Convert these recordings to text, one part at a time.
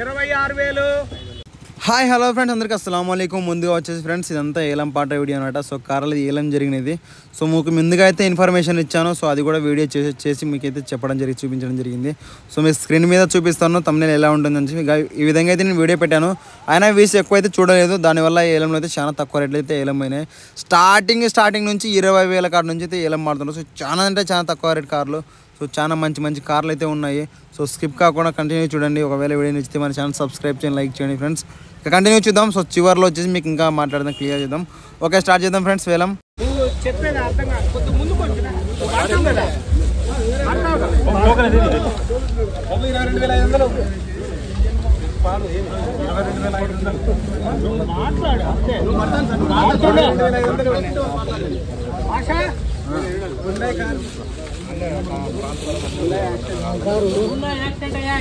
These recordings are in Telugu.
ఇరవై ఆరు వేలు హాయ్ హలో ఫ్రెండ్స్ అందరికీ అస్సలం అయికం ముందుగా వచ్చేసి ఫ్రెండ్స్ ఇదంతా ఏలం పాట వీడియో అనమాట సో కార్లు ఏలం జరిగినది. సో మీకు ముందుగా అయితే ఇన్ఫర్మేషన్ ఇచ్చాను. సో అది కూడా వీడియో చేసి చేసి మీకైతే చెప్పడం జరిగి చూపించడం జరిగింది. సో మీ స్క్రీన్ మీద చూపిస్తాను తమ్ముని ఎలా ఉంటుందని చెప్పి. ఈ విధంగా అయితే నేను వీడియో పెట్టాను. అయినా వీస్ ఎక్కువ అయితే చూడలేదు. దానివల్ల ఏలంలో అయితే చాలా తక్కువ రేట్లు అయితే ఏలం అయినాయి. స్టార్టింగ్ స్టార్టింగ్ నుంచి ఇరవై వేల కార్ నుంచి అయితే ఏలం మారుతున్నారు. సో చాలా అంటే చాలా తక్కువ రేట్ కార్లు. సో చాలా మంచి మంచి కార్లు అయితే ఉన్నాయి సో స్కిప్ కాకుండా కంటిన్యూ చూడండి ఒకవేళ వీడియో నచ్చితే మన ఛానల్ సబ్స్క్రైబ్ చేయండి లైక్ చేయండి ఫ్రెండ్స్ ఇక కంటిన్యూ చూద్దాం సో చివరిలో వచ్చేసి మీకు ఇంకా మాట్లాడదాం క్లియర్ చేద్దాం ఓకే స్టార్ట్ చేద్దాం ఫ్రెండ్స్ వేలం మాట్లాడు అంతే. మాట్లాడు. ఆశ?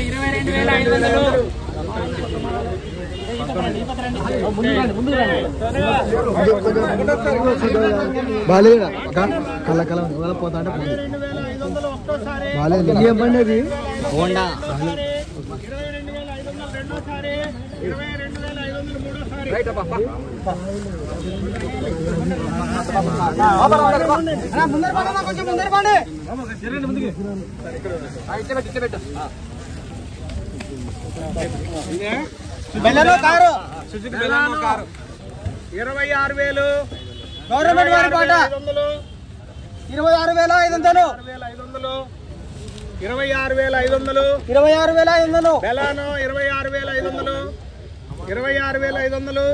ఇరవై రెండు వేల ఐదు వందలు బాగాలేదా కళ్ళ కళ్ళ ఇవాళ పోతా అంటే బాగాలేదు ఏం బండి అది హోండా ఇరవై రెండు వేల ఐదు వందలు రెండోసారి ఇరవై రెండు వేల ఐదు వందలు మూడోసారి సుజుకి బెలానో కారు. ఇరవై ఆరు వేలు. గవర్నమెంట్ వారి పాట. ఐదు వందలు. ఇరవై ఆరు వేల ఐదు వందలు. ఆరు వేల ఐదు వందలు. ఇరవై ఆరు వేల ఐదు వందలు ఇరవై ఆరు వేల ఐదు వందలు బెలానో ఇరవై ఆరు వేల ఐదు వందలు ఇరవై ఆరు వేల ఐదు వందలు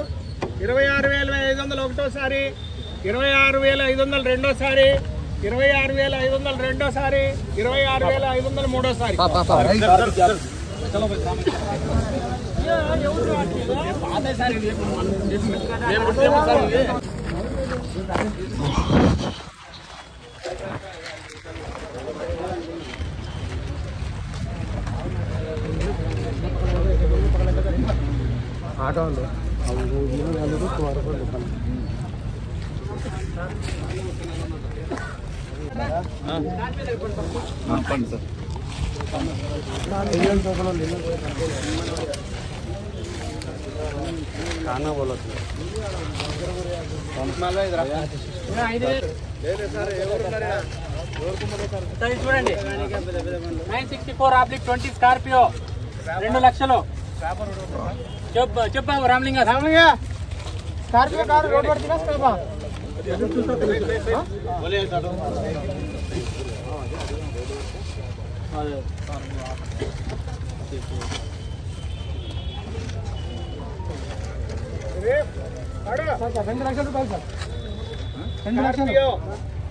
ఇరవై ఆరు వేల ఐదు వందలు ఒకటోసారి ఇరవై ఆరు వేల ఐదు వందలు రెండోసారి ఇరవై ఆరు వేల ఐదు వందలు రెండోసారి ఇరవై ఆరు వేల ఐదు వందలు మూడోసారి ఆటో ఉంది. సరే చూడండి. Nine sixty four oblique twenty Scorpio. రెండు లక్షలు. చెప్పు చెప్పావు Ramalinga Ramalinga. Scorpio car road పడుతున్నా స్కార్పా రెండు లక్షల రూపాయలు సార్. రెండు లక్షలు.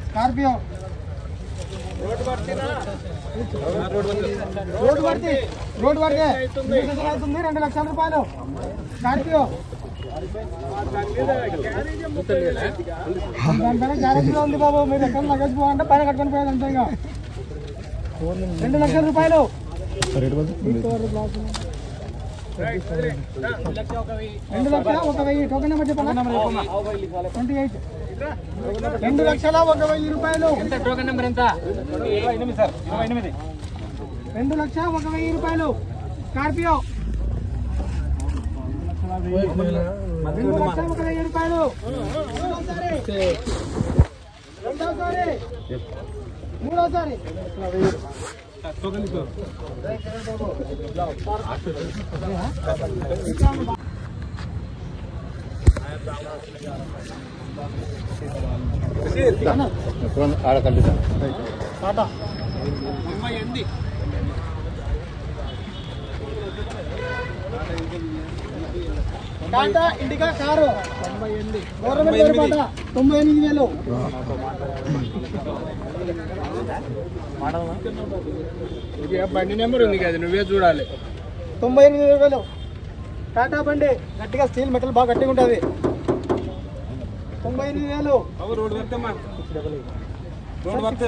స్కార్పియో. రోడ్డు పడుతున్నా రోడ్డు పడితే రోడ్డు పడితే ఎన్ని లక్షలు అవుతుంది రెండు లక్షల రూపాయలు స్కార్పియో దానిపైన గ్యారెంటీలో ఉంది బాబు మీరు ఎక్కడ లగేజ్ పోవాలంటే పైన కట్టుకొని పోయేది అంతే ఇక రెండు లక్షల రూపాయలు రెండు లక్షల ఒక వెయ్యి టోకెన్ నెంబర్ చెప్పండి ట్వంటీ ఎయిట్ రెండు లక్షల ఒక వెయ్యి రూపాయలు. ఎంత? టోకెన్ నెంబర్ ఎంత? ఇరవై ఎనిమిది సార్. ఇరవై ఎనిమిది. రెండు లక్షల ఒక వెయ్యి రూపాయలు. స్కార్పియో. రెండు లక్షల ఒక వెయ్యి రూపాయలు. రెండోసారి. మూడోసారి. Tata Indica car. తొంభై గవర్నమెంట్ ఎనిమిది వేలు. బండి నెంబర్ ఉంది కదా నువ్వే చూడాలి. తొంభై ఎనిమిది వేలు. టాటా బండి గట్టిగా స్టీల్ మెటల్ బాగా గట్టిగా ఉంటుంది. తొంభై ఎనిమిది వేలు బాబు రోడ్డు పడతామా రోడ్డు పడతా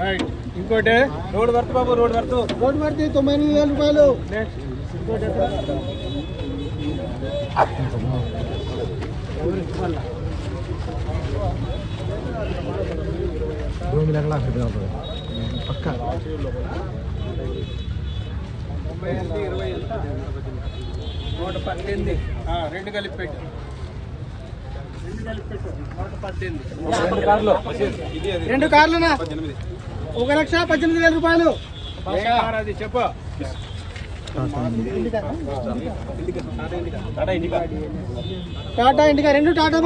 రైట్ ఇంకోటి రోడ్డు పడతా బాబు రోడ్డు పడుతూ రోడ్డు పడితే తొంభై ఎనిమిది వేల రూపాయలు ఎనిమిది ఇరవై నూట పద్దెనిమిది. ఆ, రెండు కలిపి పెట్టు. రెండు కార్లునా? ఒక లక్ష పద్దెనిమిది వేల రూపాయలు. అది చెప్పు. టాటా ఇండికా. రెండు టాటా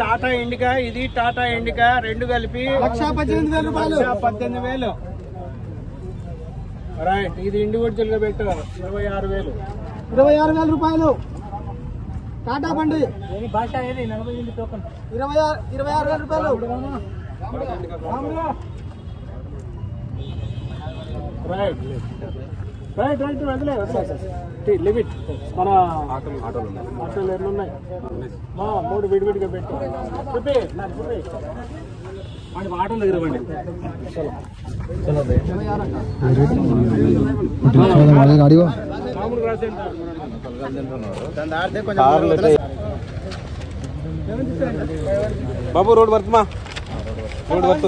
టాటా ఇండికా ఇది టాటా ఇండికా రెండు కలిపి లక్ష పద్దెనిమిది వేల రూపాయలు. పద్దెనిమిది వేలు. రైట్ ఇది ఇండివిజువల్గా పెట్టు ఇరవై ఆరు వేలు. ఇరవై ఆరు వేల రూపాయలు. టాటా బండి. భాష ఏది? నలభై ఎనిమిది టోకన్ ఇరవై ఆరు ఇరవై ఆరు వేల రూపాయలు. రైట్ రైట్ రైట్ వదిలే లిమిట్ మన ఆటోలు ఎన్ని ఉన్నాయి మా, మూడు విడివిడిగా పెట్టి చూపి నాకు చూపి ఆటోలు దగ్గర ఇవ్వండి మామూలు రాసేంట బాబు రోడ్ వర్క్ మా రోడ్ వర్క్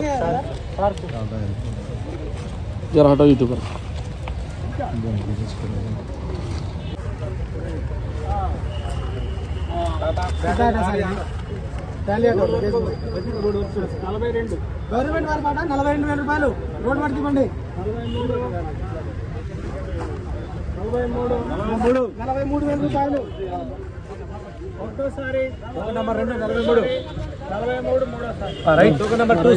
జర ఆటో యూట్యూబర్ నలభై రెండు గవర్నమెంట్ వారి నలభై రెండు వేల రూపాయలు. రోడ్ వర్క్ ఇవ్వండి. నలభై మూడు నలభై వేల రూపాయలు. ఒకటోసారి నెంబర్ రెండు నలభై మూడు. నలభై మూడు మూడోసారి right. Token number two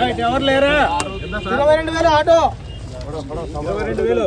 right ఎవరు లేరా? ఇరవై రెండు వేలు ఆటో. ఇరవై రెండు వేలు.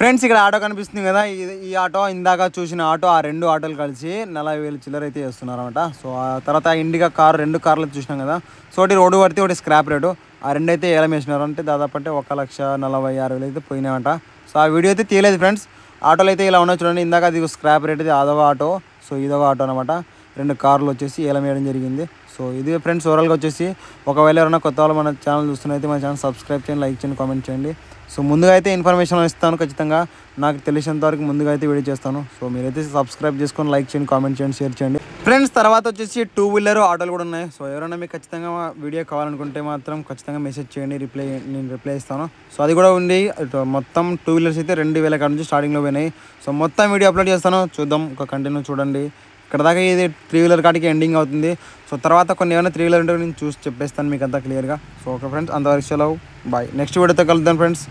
ఫ్రెండ్స్ ఇక్కడ ఆటో కనిపిస్తుంది కదా. ఇది ఈ ఆటో ఇందాక చూసిన ఆటో ఆ రెండు ఆటోలు కలిసి నలభై వేలు చిల్లర అయితే అనమాట సో ఆ తర్వాత ఇండిగా కారు రెండు కార్లు చూసినాం కదా. సో ఒకటి రోడ్డు పడితే ఒకటి స్క్రాప్ రేటు ఆ రెండు అయితే ఏలం వేసినారు. అంటే దాదాపు అంటే ఒక లక్ష నలభై ఆరు వేలు అయితే పోయినాయంట సో ఆ వీడియో అయితే తీయలేదు ఫ్రెండ్స్. ఆటోలు అయితే ఇలా ఉన్నాయి చూడండి. ఇందాక అది స్క్రాప్ రేట్ అది అదవ ఆటో. సో ఇదవ ఆటో అనమాట రెండు కార్లు వచ్చేసి ఏలం వేయడం జరిగింది. సో ఇది ఫ్రెండ్స్ ఓవరాల్గా వచ్చేసి ఒకవేళ ఎవరైనా కొత్త వాళ్ళు మన ఛానల్ చూస్తున్నైతే మన ఛానల్ సబ్స్క్రైబ్ చేయండి లైక్ చేయండి కామెంట్ చేయండి. సో ముందుగా అయితే ఇన్ఫర్మేషన్ ఇస్తాను ఖచ్చితంగా. నాకు తెలిసినంత వరకు ముందుగా అయితే వీడియో చేస్తాను. సో మీరైతే సబ్స్క్రైబ్ చేసుకొని లైక్ చేయండి కామెంట్ చేయండి షేర్ చేయండి. ఫ్రెండ్స్ తర్వాత వచ్చేసి టూ వీలర్ ఆటోలు కూడా ఉన్నాయి. సో ఎవరైనా మీకు ఖచ్చితంగా వీడియో కావాలనుకుంటే మాత్రం ఖచ్చితంగా మెసేజ్ చేయండి రిప్లై నేను రిప్లై ఇస్తాను. సో అది కూడా ఉంది. మొత్తం టూ వీలర్స్ అయితే రెండు వేల కాడ నుంచి స్టార్టింగ్లో పోయినాయి. సో మొత్తం వీడియో అప్లోడ్ చేస్తాను. చూద్దాం ఒక కంటిన్యూ చూడండి. ఇక్కడ దాకా ఇది త్రీ వీలర్ కాడికి ఎండింగ్ అవుతుంది. సో తర్వాత కొన్ని ఏమైనా త్రీ వీలర్ ఉంటే నేను చూసి చెప్పేస్తాను మీకు అంతా క్లియర్గా సో ఓకే ఫ్రెండ్స్ అంతవరకు సెలవు. బాయ్ నెక్స్ట్ వీడియోతో కలుద్దాం ఫ్రెండ్స్